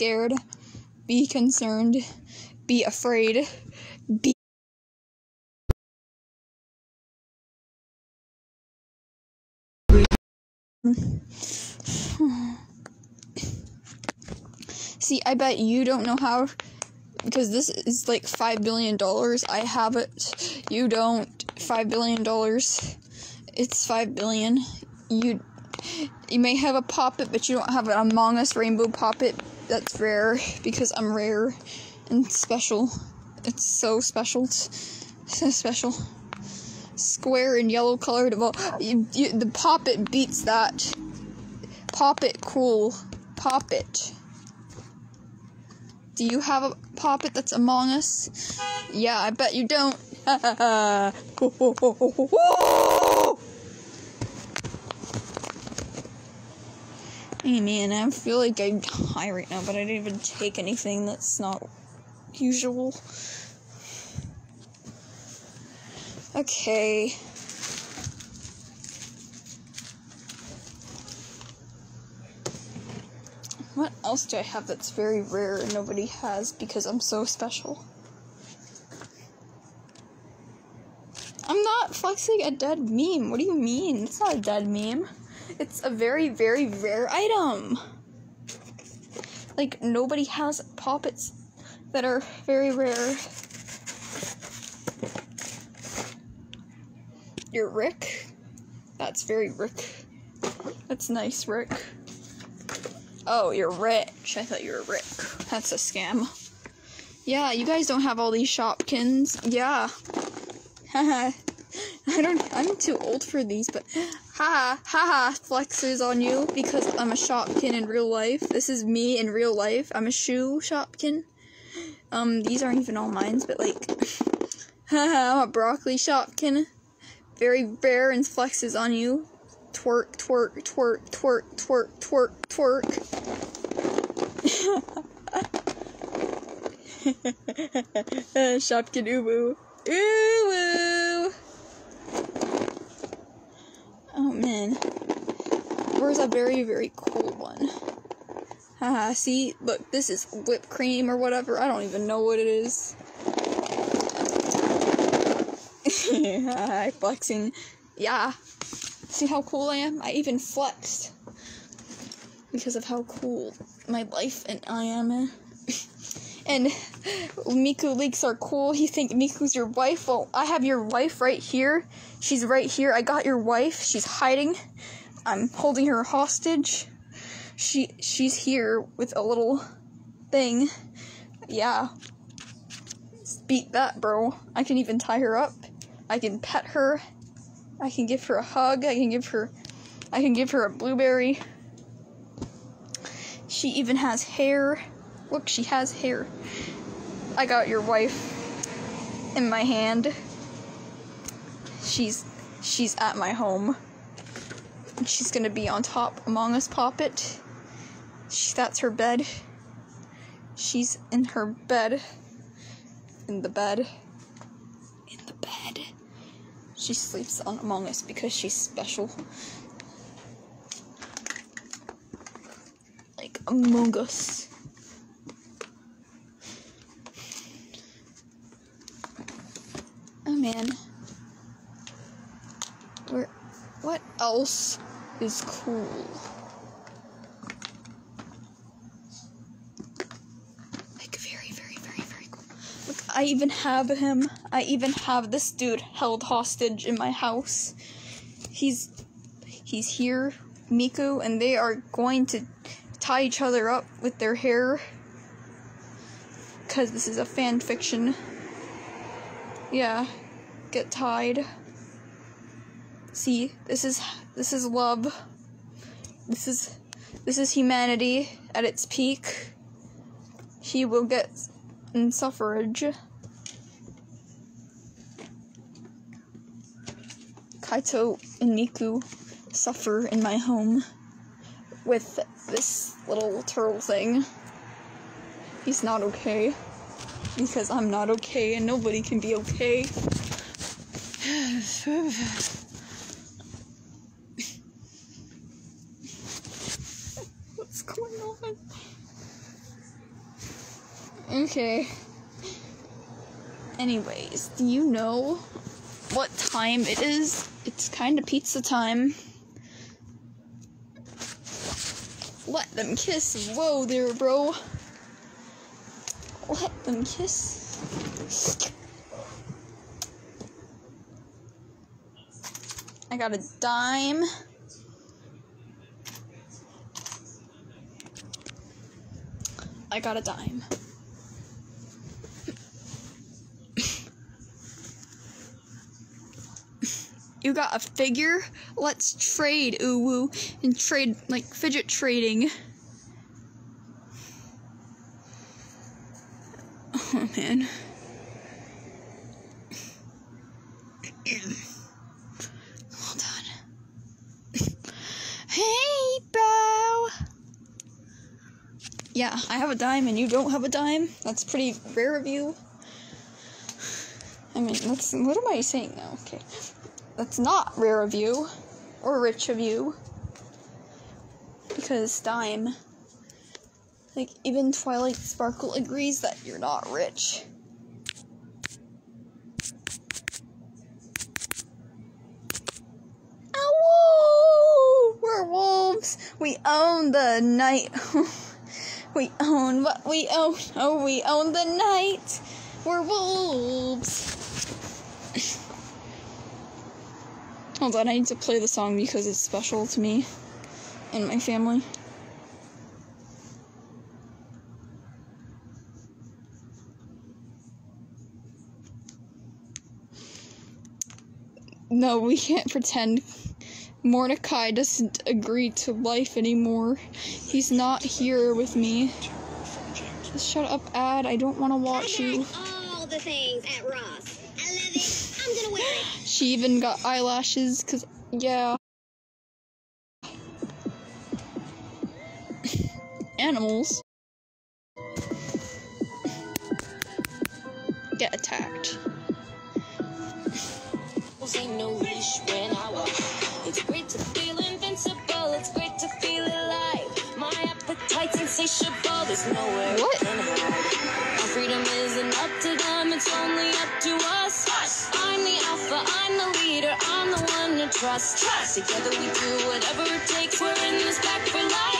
scared, be concerned, be afraid, be. See, I bet you don't know how because this is like five billion dollars. I have it. You don't. Five billion dollars. It's five billion. You you may have a poppet, but you don't have an Among Us rainbow poppet. That's rare because I'm rare and special. It's so special. It's so special. Square and yellow colored. Well, you, you, the poppet beats that. Poppet cool. Poppet. Do you have a poppet that's Among Us? Yeah, I bet you don't. man, I feel like I'm high right now, but I didn't even take anything that's not usual. Okay. What else do I have that's very rare and nobody has because I'm so special? I'm not flexing a dead meme. What do you mean? It's not a dead meme. It's a very, very rare item. Like, nobody has poppets that are very rare. You're Rick? That's very Rick. That's nice, Rick. Oh, you're rich. I thought you were Rick. That's a scam. Yeah, you guys don't have all these Shopkins. Yeah. Haha. I don't. I'm too old for these, but ha ha ha! flexes on you because I'm a Shopkin in real life. This is me in real life. I'm a shoe Shopkin. Um, these aren't even all mines, but like, haha, I'm a broccoli Shopkin. Very rare and flexes on you twerk, twerk, twerk, twerk, twerk, twerk, twerk. Shopkin Uwu. Uwu! Oh man. Where's a very, very cool one? Haha, see? Look, this is whipped cream or whatever. I don't even know what it is. flexing. Yeah. See how cool I am? I even flexed. Because of how cool my life and I am. and Miku leaks are cool. He think Miku's your wife? Well, I have your wife right here. She's right here. I got your wife. She's hiding. I'm holding her hostage. She she's here with a little thing. Yeah. Beat that, bro. I can even tie her up. I can pet her. I can give her a hug. I can give her I can give her a blueberry. She even has hair. Look, she has hair. I got your wife in my hand. She's she's at my home. She's gonna be on top Among Us Poppet. She, that's her bed. She's in her bed. In the bed. In the bed. She sleeps on Among Us because she's special. Like Among Us. Man. Where what else is cool? Like very, very, very, very cool. Look, I even have him. I even have this dude held hostage in my house. He's he's here, Miku, and they are going to tie each other up with their hair. Cause this is a fan fiction. Yeah. Get tied. See, this is this is love. This is this is humanity at its peak. He will get in suffrage. Kaito and Miku suffer in my home with this little turtle thing. He's not okay. Because I'm not okay and nobody can be okay. What's going on? Okay. Anyways, do you know what time it is? It's kind of pizza time. Let them kiss. Whoa there, bro. Let them kiss. I got a dime. I got a dime. you got a figure? Let's trade, ooh woo, and trade, like, fidget trading. Oh, man. Hold on. hey, bro! Yeah, I have a dime and you don't have a dime. That's pretty rare of you. I mean, that's. What am I saying now? Okay. That's not rare of you. Or rich of you. Because dime. Like, even Twilight Sparkle agrees that you're not rich. Ow! We're wolves. We own the night. we own what we own. Oh, we own the night. We're wolves. Hold on, I need to play the song because it's special to me and my family. No, we can't pretend. Mordecai doesn't agree to life anymore. He's not here with me. Just shut up, Ad. I don't want to watch you. all the things at Ross. I love it. I'm gonna wear it. She even got eyelashes, cause, yeah. Animals. Get attacked. Insatiable. There's nowhere What? I can hide. Our freedom isn't up to them. It's only up to us. I'm the alpha. I'm the leader. I'm the one to trust. Together we do whatever it takes. We're in this pack for life.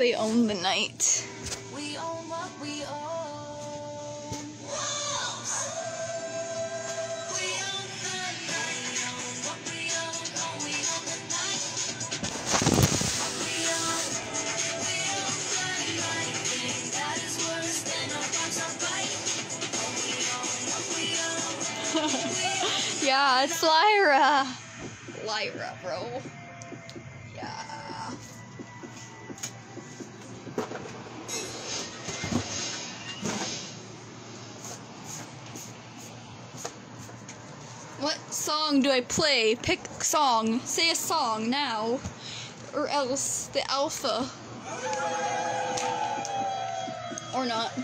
They own the night. We own what we own. Wolves. We own the night. We own what we own. Oh, song do I play? Pick song. Say a song now. Or else the alpha. Or not.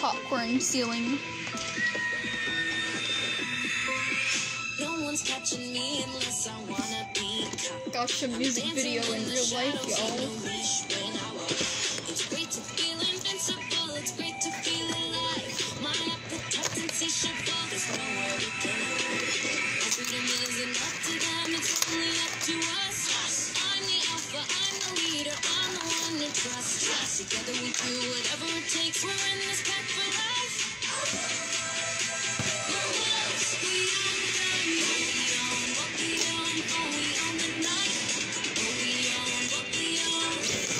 Popcorn ceiling. No one's catching me unless I wanna be. Gosh, a music video in real life, y'all.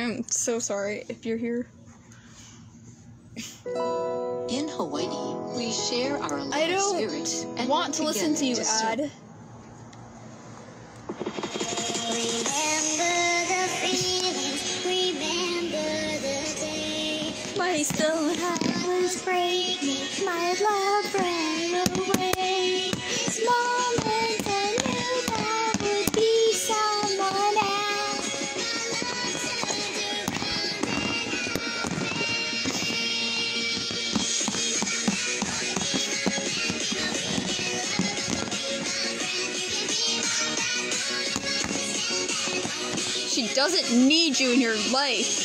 I'm so sorry if you're here. In Hawaii, we share our spirit. I don't spirit want to listen to you to ad. My stone I was breaking, my love ran away. Small doesn't need you in your life.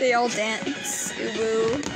they all dance. Ubu.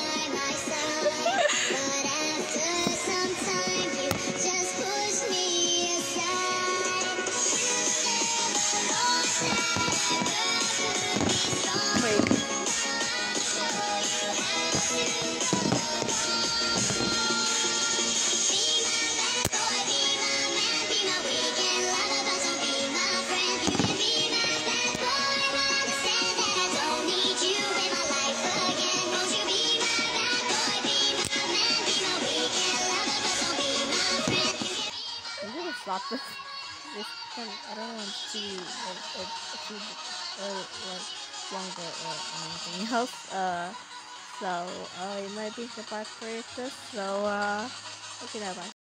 two, a two longer or anything else. Uh, so uh, it might be the part for. So uh, okay, now bye.